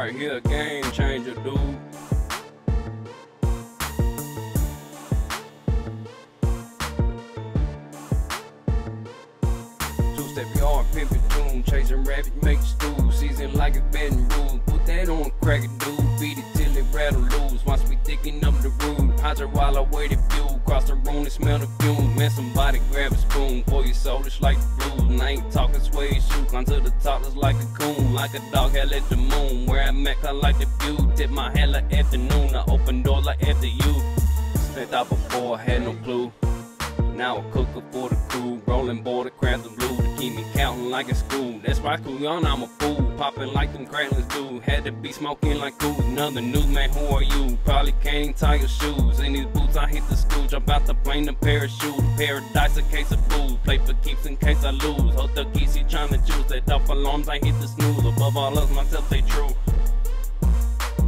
Right here, game changer, dude. Two-step yard, pimpin' tune, chasing rabbit, make stew, season like a betting rule. Put that on a cracker, dude, beat it till it rattle loose. Once we thicken up the room, hydrant while I wait Room and smell the fumes. Man, somebody grab a spoon for your soul, it's like the blues. And I ain't talking suede shoe, climb to the top, it's like a coon, like a dog hell at the moon. Where I'm at, I like the view. Tip my head like afternoon, I open doors like after you. Keep me counting like a school. That's why young, I'm a fool, popping like them cracklers do. Had to be smoking like cool. Another new man, who are you? Probably can't tie your shoes. In these boots, I hit the school, jump out the plane, a parachute. Paradise, a case of booze. Play for keeps in case I lose. Hold the keys, he trying to choose. That off alarms, I hit the snooze. Above all else, myself, they true.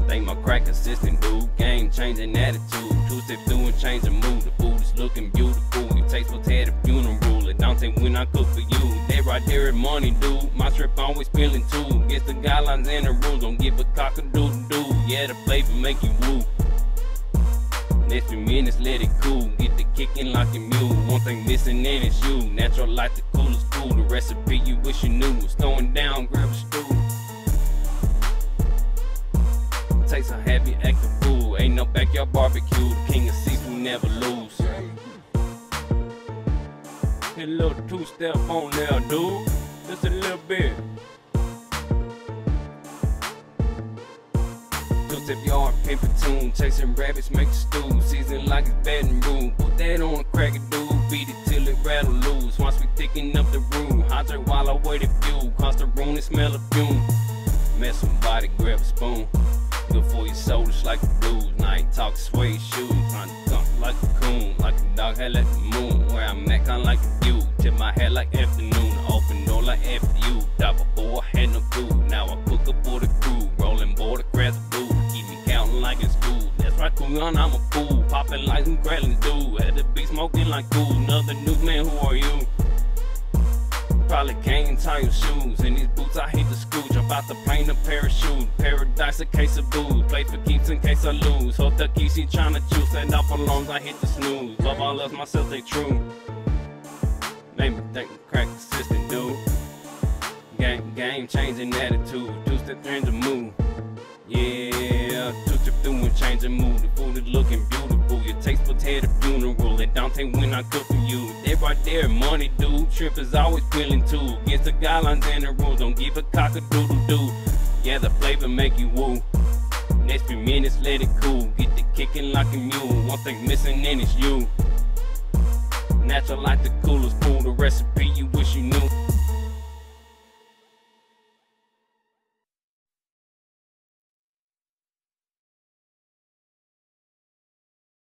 They my crack assistant, dude. Game changing attitude. Two step doing, change the mood. The food is looking beautiful. It tastes what's had a funeral. It don't take when I cook for. They money, dude. My trip always feeling too. Gets the guidelines and the rules. Don't give a cock a doodle doo. Yeah, the flavor make you woo. Next few minutes, let it cool. Get the kicking like a mule. One thing missing and it's you. Natural like the coolest food. The recipe you wish you knew. was going down, grab a stool. Taste a happy act of fool. Ain't no backyard barbecue. The king of seafood never lose. Hit a little two step on there, dude. Just a little bit. Two step yard, pimpin' tune. Chasing rabbits, make stew. Season like it's betting room. Put that on a cracker, dude. Beat it till it rattle loose. Once we thicken up the room. Hydrant while I wait a few. Cross the room and smell the fume. Met somebody, grab a spoon. Good for your soul, it's like the blues. Night ain't suede shoes. Trying to dump like a coon, like a dog head at the moon. Where I'm at, kinda like a view. Tip my head like afternoon. I'm a fool. Popping like some growling dude. Had to be smoking like cool. Another new man, who are you? Probably can't tie your shoes. In these boots, I hate the screw. Jump out the plane, a parachute. Paradise, a case of booze. Play for keeps in case I lose. Hold the keys, she to choose. Stand off alarms, I hit the snooze. Love all else, myself, they true. Made me think crack assistant, dude. Game, game changing attitude. Two step change the mood. Yeah, the mood. The food is looking beautiful. Your taste had a funeral. It don't take when I cook for you. They right there, money, dude. Trip is always feeling too. Against the guidelines and the rules. Don't give a cock a doodle doo. Yeah, the flavor make you woo. Next few minutes, let it cool. Get the kicking like a mule. One thing missing, and it's you. Natural like the coolest food. The recipe you wish you knew.